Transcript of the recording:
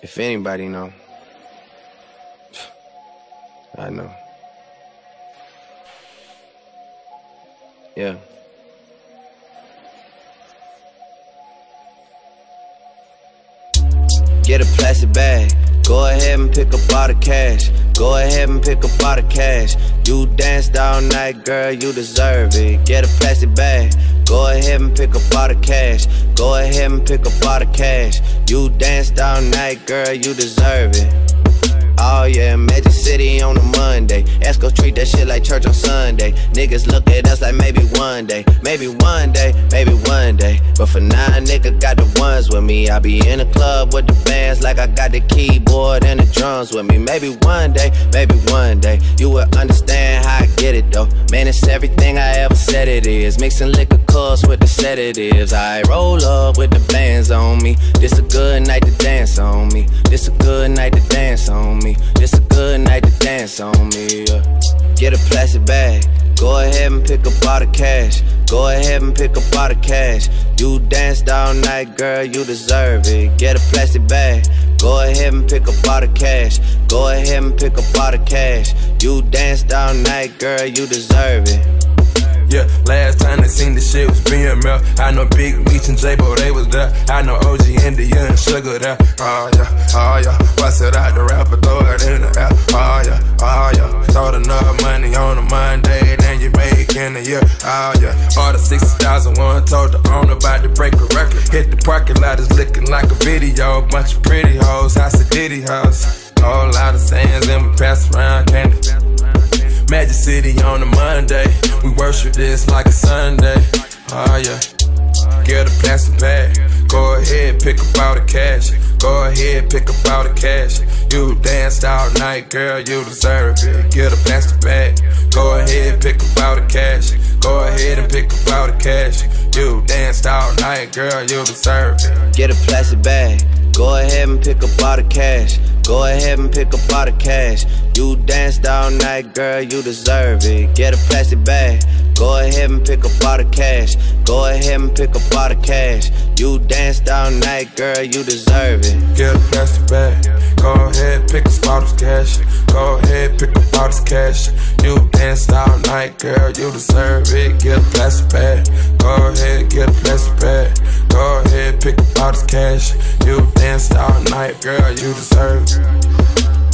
If anybody know, I know. Yeah. Get a plastic bag. Go ahead and pick up all the cash. Go ahead and pick up all the cash. You danced all night, girl, you deserve it. Get a plastic bag. Go ahead and pick up all the cash. Go ahead and pick up all the cash. You danced all night, girl, you deserve it. Oh yeah, Magic City on a Monday. Esco treat that shit like church on Sunday. Niggas look at us like maybe one day, maybe one day, maybe one day. But for now, nigga got the ones with me. I be in the club with the bands like I got the keyboard and the drums with me. Maybe one day, maybe one day, you will understand get it though. Man, it's everything I ever said it is. Mixing liquor cups with the sedatives. I roll up with the bands on me. This a good night to dance on me. This a good night to dance on me me. This a good night to dance on me. Yeah. Get a plastic bag. Go ahead and pick up all the cash. Go ahead and pick up all the cash. You danced all night, girl, you deserve it. Get a plastic bag. Go ahead and pick up all the cash. Go ahead and pick up all the cash. You danced all night, girl, you deserve it. Yeah, last time they seen the shit was BMF. I know Big Meech and J-Bo, they was there. I know OG India and Sugar there. Oh yeah, oh yeah. Bust it out the wrapper, throw year. Oh ah, yeah. All the 60,001 told the owner about to break a record. Hit the parking lot, is looking like a video. Bunch of pretty hoes, house of Diddy house. Whole lot of sands and we pass around candy. Magic City on a Monday. We worship this like a Sunday. Oh yeah. Get a plastic bag. Go ahead, pick up all the cash. Go ahead, pick up all the cash. You danced all night, girl, you deserve it. Get a plastic bag. Go ahead, and pick up all the cash. Go ahead and pick up all the cash. You danced all night, girl, you deserve it. Get a plastic bag. Go ahead and pick up all the cash. Go ahead and pick up all the cash. You danced all night, girl, you deserve it. Get a plastic bag. Go ahead and pick up all the cash. Go ahead and pick up all the cash. You danced all night, girl, you deserve it. Get a plastic bag. Go ahead, pick up all this cash. Go ahead, pick up all this cash. You danced all night, girl, you deserve it. Get a plastic bag. Go ahead, get a plastic bag. Go ahead, pick up all this cash. You danced all night, girl, you deserve it.